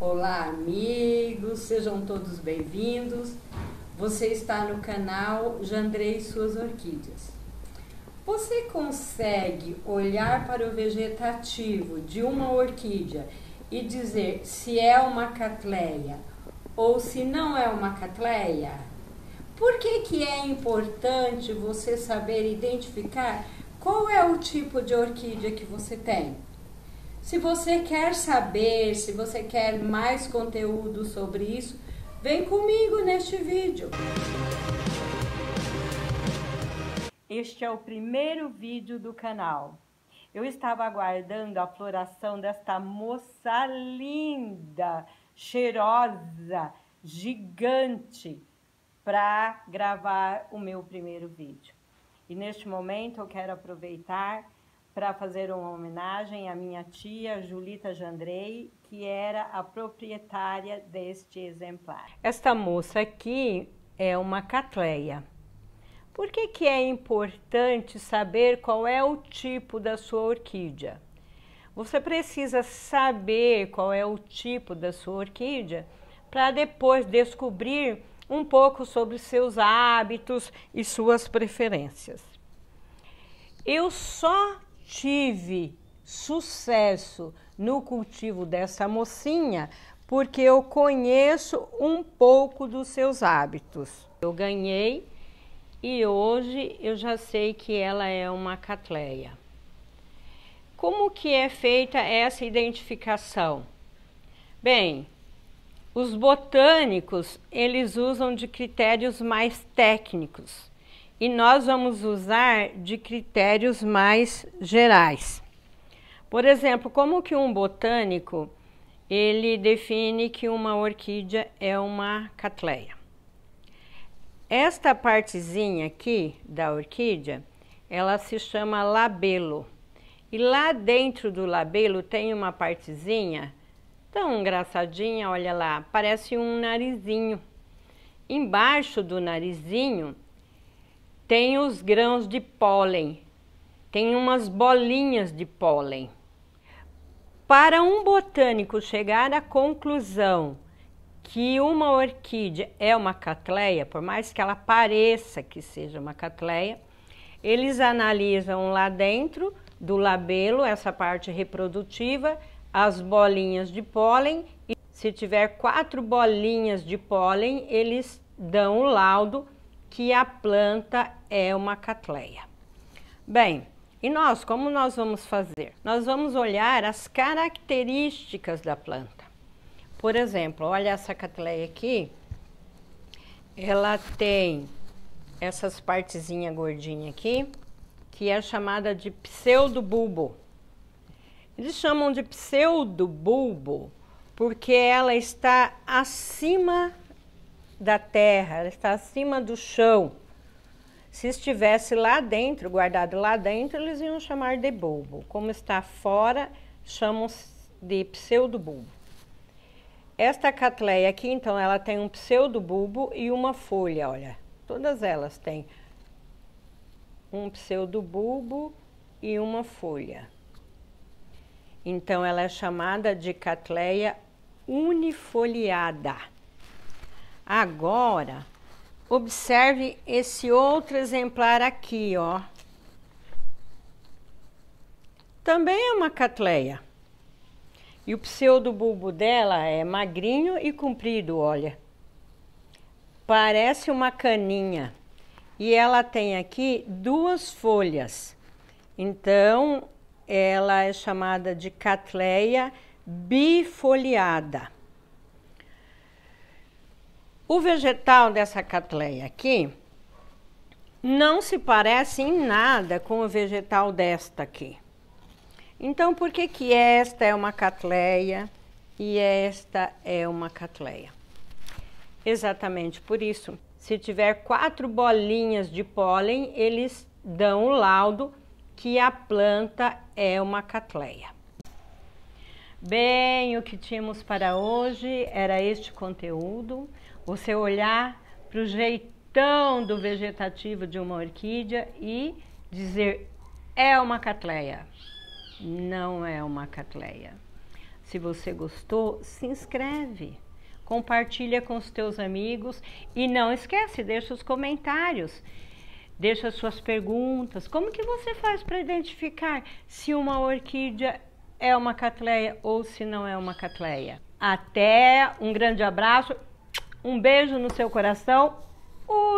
Olá, amigos, sejam todos bem-vindos. Você está no canal Jandrei Suas Orquídeas. Você consegue olhar para o vegetativo de uma orquídea e dizer se é uma catleia ou se não é uma catleia? Por que, que é importante você saber identificar qual é o tipo de orquídea que você tem? Se você quer saber, se você quer mais conteúdo sobre isso, vem comigo neste vídeo. Este é o primeiro vídeo do canal. Eu estava aguardando a floração desta moça linda, cheirosa, gigante, para gravar o meu primeiro vídeo. E neste momento eu quero aproveitar para fazer uma homenagem à minha tia Julita Jandrei, que era a proprietária deste exemplar. Esta moça aqui é uma catleia. Por que, que é importante saber qual é o tipo da sua orquídea? Você precisa saber qual é o tipo da sua orquídea para depois descobrir um pouco sobre seus hábitos e suas preferências. Eu só tive sucesso no cultivo dessa mocinha porque eu conheço um pouco dos seus hábitos. Eu ganhei e hoje eu já sei que ela é uma catleia. Como que é feita essa identificação? Bem, os botânicos, eles usam de critérios mais técnicos e nós vamos usar de critérios mais gerais. Por exemplo, como que um botânico ele define que uma orquídea é uma catleia? Esta partezinha aqui da orquídea, ela se chama labelo. E lá dentro do labelo tem uma partezinha tão engraçadinha, olha lá, parece um narizinho. Embaixo do narizinho tem os grãos de pólen, tem umas bolinhas de pólen. Para um botânico chegar à conclusão que uma orquídea é uma catleia, por mais que ela pareça que seja uma catleia, eles analisam lá dentro do labelo, essa parte reprodutiva, as bolinhas de pólen e se tiver quatro bolinhas de pólen, eles dão o laudo que a planta é uma catleia. Bem, e nós, como nós vamos fazer? Nós vamos olhar as características da planta. Por exemplo, olha essa catleia aqui, ela tem essas partezinhas gordinhas aqui, que é chamada de pseudobulbo. Eles chamam de pseudobulbo porque ela está acima da terra, ela está acima do chão. Se estivesse lá dentro, guardado lá dentro, eles iam chamar de bulbo. Como está fora, chamam de pseudobulbo. Esta catleia aqui, então, ela tem um pseudobulbo e uma folha, olha. Todas elas têm um pseudobulbo e uma folha. Então, ela é chamada de catleia unifoliada. Agora, observe esse outro exemplar aqui, ó. Também é uma catleia. E o pseudobulbo dela é magrinho e comprido, olha. Parece uma caninha. E ela tem aqui duas folhas. Então, ela é chamada de catleia bifoliada. O vegetal dessa catleia aqui não se parece em nada com o vegetal desta aqui. Então, por que que esta é uma catleia e esta é uma catleia? Exatamente por isso. Se tiver quatro bolinhas de pólen, eles dão o laudo que a planta é uma catleia. Bem, o que tínhamos para hoje era este conteúdo. Você olhar para o jeitão do vegetativo de uma orquídea e dizer é uma catleia. Não é uma catleia. Se você gostou, se inscreve, compartilha com os teus amigos e não esquece, deixa os comentários. Deixa suas perguntas. Como que você faz para identificar se uma orquídea é uma catleia ou se não é uma catleia? Até, um grande abraço, um beijo no seu coração. Ui!